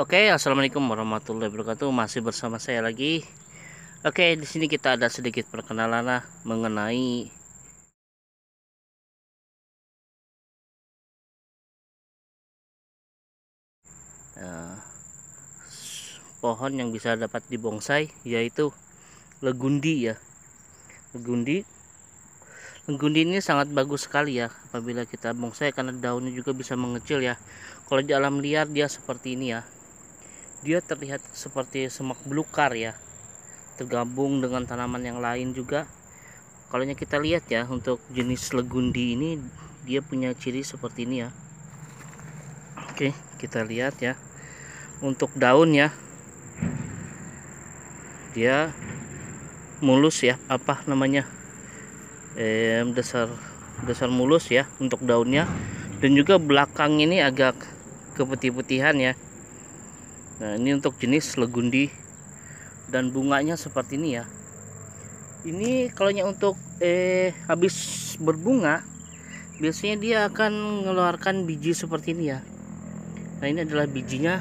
Oke, assalamualaikum warahmatullahi wabarakatuh. Masih bersama saya lagi. Oke, di sini kita ada sedikit perkenalan lah mengenai uh, pohon yang bisa dapat dibonsai, yaitu legundi ya. Legundi, legundi ini sangat bagus sekali ya apabila kita bonsai karena daunnya juga bisa mengecil ya. Kalau di alam liar dia seperti ini ya dia terlihat seperti semak belukar ya. Tergabung dengan tanaman yang lain juga. Kalau kita lihat ya untuk jenis legundi ini dia punya ciri seperti ini ya. Oke kita lihat ya. Untuk daun ya. Dia mulus ya apa namanya eh, dasar dasar mulus ya untuk daunnya. Dan juga belakang ini agak keputih-putihan ya Nah ini untuk jenis legundi dan bunganya seperti ini ya. Ini kalau untuk eh habis berbunga biasanya dia akan mengeluarkan biji seperti ini ya. Nah ini adalah bijinya.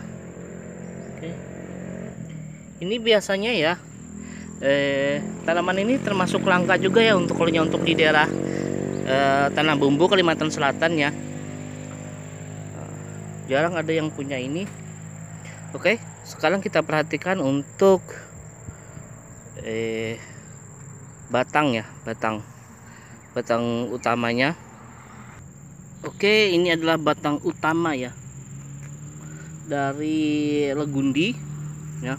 Oke. Ini biasanya ya eh, tanaman ini termasuk langka juga ya untuk kalau untuk di daerah eh, tanah bumbu Kalimantan Selatan ya. Jarang ada yang punya ini Oke, sekarang kita perhatikan untuk eh batang ya, batang. Batang utamanya. Oke, ini adalah batang utama ya. Dari legundi ya.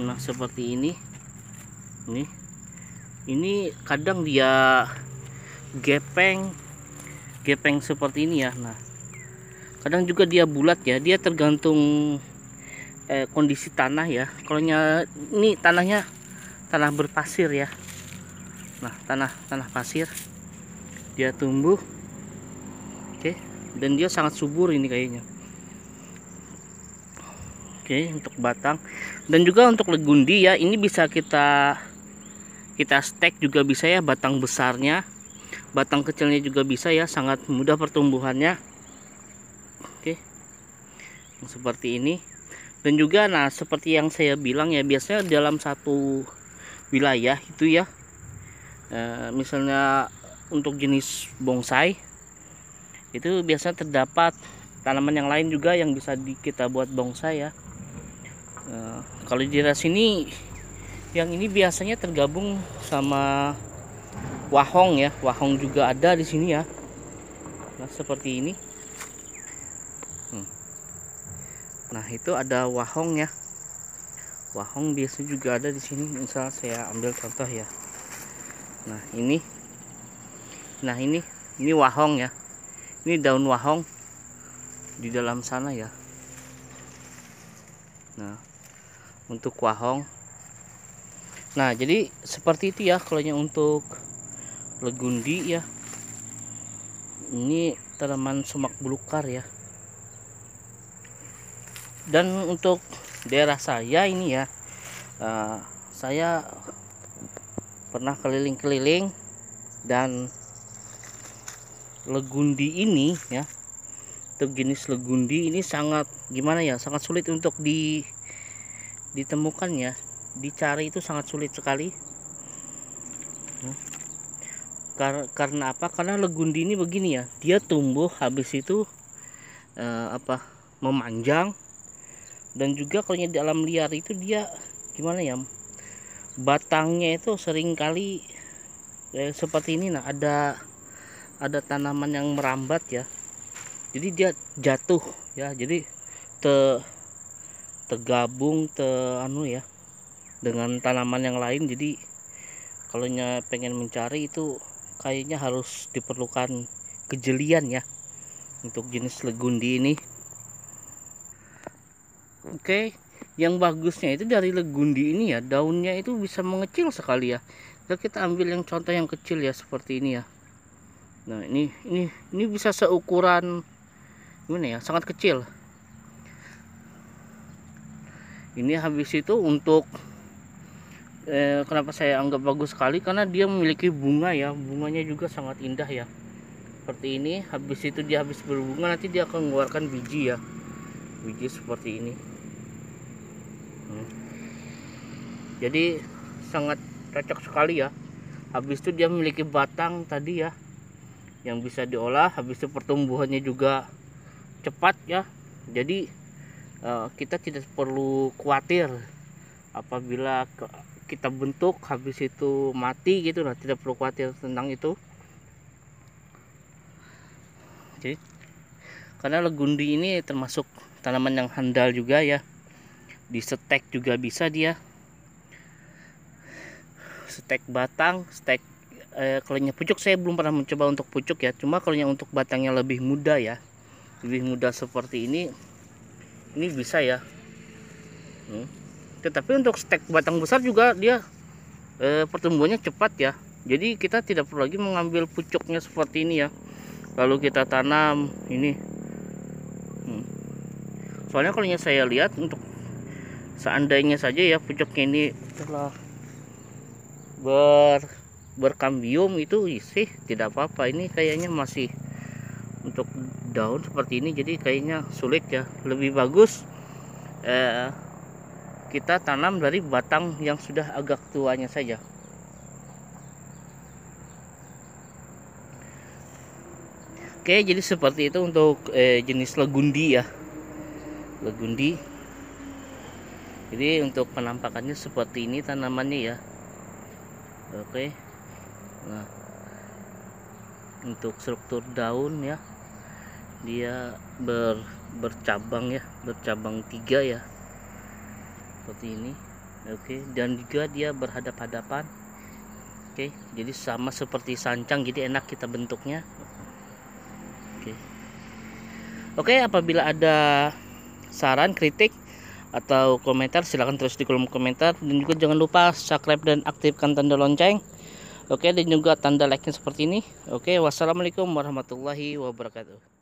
Nah, seperti ini. Ini. Ini kadang dia gepeng gepeng seperti ini ya. Nah, kadang juga dia bulat ya. Dia tergantung eh, kondisi tanah ya. Kalau ini tanahnya tanah berpasir ya. Nah tanah tanah pasir. Dia tumbuh. Oke dan dia sangat subur ini kayaknya. Oke untuk batang. Dan juga untuk legundi ya ini bisa kita kita stek juga bisa ya batang besarnya. Batang kecilnya juga bisa ya sangat mudah pertumbuhannya. Oke. Seperti ini dan juga nah seperti yang saya bilang ya biasanya dalam satu wilayah itu ya e, misalnya untuk jenis bonsai itu biasanya terdapat tanaman yang lain juga yang bisa di, kita buat bonsai ya. E, kalau di daerah sini yang ini biasanya tergabung sama wahong ya wahong juga ada di sini ya. Nah seperti ini nah itu ada wahong ya. Wahong biasa juga ada di sini misal saya ambil contoh ya. Nah ini. Nah ini ini wahong ya. Ini daun wahong di dalam sana ya. Nah untuk wahong. Nah jadi seperti itu ya kalau untuk legundi ya. Ini tanaman semak belukar ya dan untuk daerah saya ini ya uh, saya pernah keliling-keliling dan legundi ini ya untuk jenis legundi ini sangat gimana ya sangat sulit untuk di ditemukan ya. Dicari itu sangat sulit sekali. Ya. Kar karena apa? Karena legundi ini begini ya dia tumbuh habis itu uh, apa memanjang dan juga kalau di alam liar itu dia gimana ya batangnya itu sering kali eh, seperti ini nah ada ada tanaman yang merambat ya. Jadi dia jatuh ya jadi te tergabung te anu ya dengan tanaman yang lain. Jadi kalau pengen mencari itu kayaknya harus diperlukan kejelian ya untuk jenis legundi ini Oke, yang bagusnya itu dari legundi ini ya, daunnya itu bisa mengecil sekali ya. Jadi kita ambil yang contoh yang kecil ya seperti ini ya. Nah, ini ini ini bisa seukuran gimana ya? Sangat kecil. Ini habis itu untuk eh, kenapa saya anggap bagus sekali karena dia memiliki bunga ya. Bunganya juga sangat indah ya. Seperti ini, habis itu dia habis berbunga nanti dia akan mengeluarkan biji ya biji seperti ini Hmm. jadi sangat cocok sekali ya. Habis itu dia memiliki batang tadi ya yang bisa diolah. Habis itu pertumbuhannya juga cepat ya. Jadi eh, kita tidak perlu khawatir apabila kita bentuk habis itu mati gitu nah tidak perlu khawatir tentang itu. Jadi karena legundi ini termasuk tanaman yang handal juga ya di setek juga bisa dia. Stek batang stek eh, kalau pucuk. Saya belum pernah mencoba untuk pucuk ya. Cuma kalau yang untuk batangnya lebih muda ya. Lebih muda seperti ini. Ini bisa ya. Hmm. tetapi untuk stek batang besar juga dia eh, pertumbuhannya cepat ya. Jadi kita tidak perlu lagi mengambil pucuknya seperti ini ya. Lalu kita tanam ini. Hmm. soalnya kalau saya lihat untuk seandainya saja ya pucuknya ini telah ber berkambium itu sih tidak apa-apa. Ini kayaknya masih untuk daun seperti ini jadi kayaknya sulit ya. Lebih bagus eh, kita tanam dari batang yang sudah agak tuanya saja. Oke jadi seperti itu untuk eh, jenis legundi ya. Legundi jadi untuk penampakannya seperti ini tanamannya ya. Oke. Nah. Untuk struktur daun ya. Dia ber bercabang ya bercabang tiga ya. Seperti ini. Oke. Dan juga dia berhadap-hadapan. Oke. Jadi sama seperti sancang jadi enak kita bentuknya. Oke. Oke apabila ada saran kritik atau komentar silahkan tulis di kolom komentar. Dan juga jangan lupa subscribe dan aktifkan tanda lonceng. Oke dan juga tanda like seperti ini. Oke wassalamualaikum warahmatullahi wabarakatuh